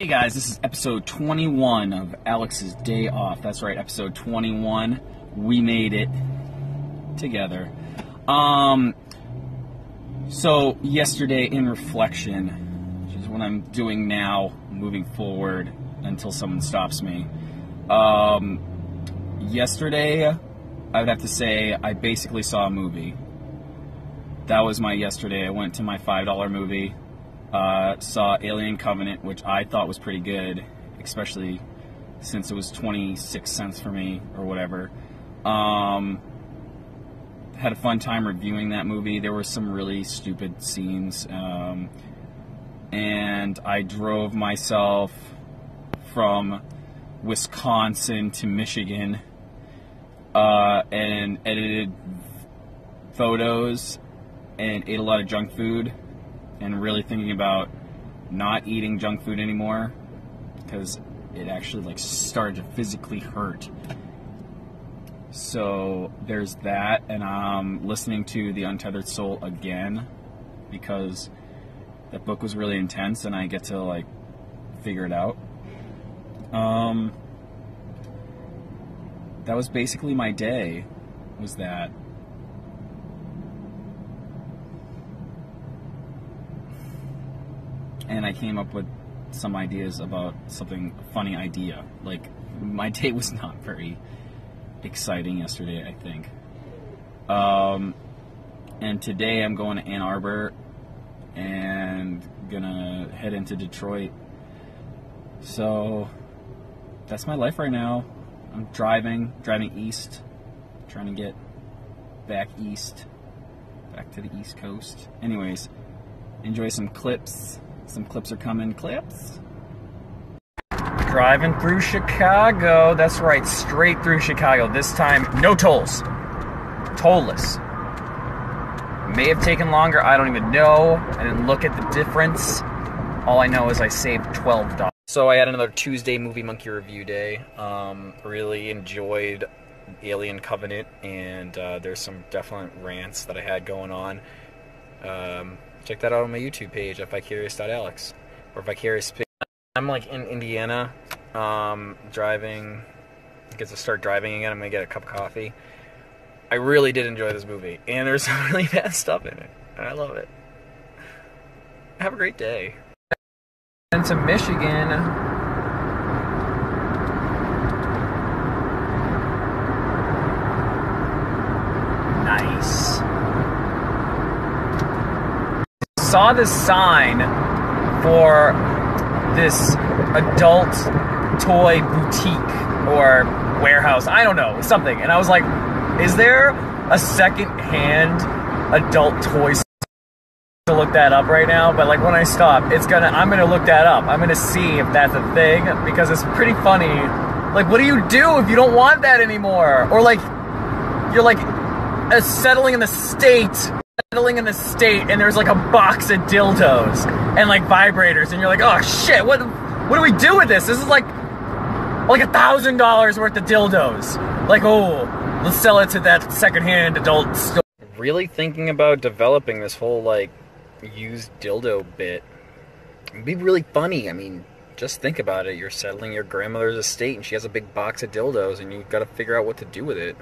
Hey guys, this is episode 21 of Alex's Day Off. That's right, episode 21. We made it together. Um, so yesterday in reflection, which is what I'm doing now, moving forward until someone stops me. Um, yesterday, I would have to say I basically saw a movie. That was my yesterday. I went to my $5 movie uh, saw Alien Covenant, which I thought was pretty good, especially since it was 26 cents for me or whatever. Um, had a fun time reviewing that movie. There were some really stupid scenes. Um, and I drove myself from Wisconsin to Michigan uh, and edited photos and ate a lot of junk food and really thinking about not eating junk food anymore because it actually like started to physically hurt. So there's that, and I'm listening to The Untethered Soul again because that book was really intense, and I get to like figure it out. Um, that was basically my day. Was that and I came up with some ideas about something funny idea. Like my day was not very exciting yesterday, I think. Um, and today I'm going to Ann Arbor and gonna head into Detroit. So that's my life right now. I'm driving, driving east, trying to get back east, back to the East Coast. Anyways, enjoy some clips. Some clips are coming. Clips. Driving through Chicago. That's right, straight through Chicago. This time, no tolls. Tollless. May have taken longer. I don't even know. I didn't look at the difference. All I know is I saved $12. So I had another Tuesday Movie Monkey review day. Um, really enjoyed Alien Covenant, and uh, there's some definite rants that I had going on. Um, check that out on my YouTube page at vicarious.alex or vicarious. I'm like in Indiana, um, driving. Get to start driving again. I'm gonna get a cup of coffee. I really did enjoy this movie, and there's some really bad stuff in it, and I love it. Have a great day. Into Michigan. Nice. Saw this sign for this adult toy boutique or warehouse. I don't know, something. And I was like, is there a second hand adult toy to look that up right now? But like when I stop, it's gonna I'm gonna look that up. I'm gonna see if that's a thing because it's pretty funny. Like what do you do if you don't want that anymore? Or like you're like settling in the state settling in the state and there's like a box of dildos and like vibrators and you're like oh shit what what do we do with this? This is like like a thousand dollars worth of dildos. Like oh let's sell it to that secondhand adult store. Really thinking about developing this whole like used dildo bit It'd be really funny. I mean just think about it. You're settling your grandmother's estate and she has a big box of dildos and you've got to figure out what to do with it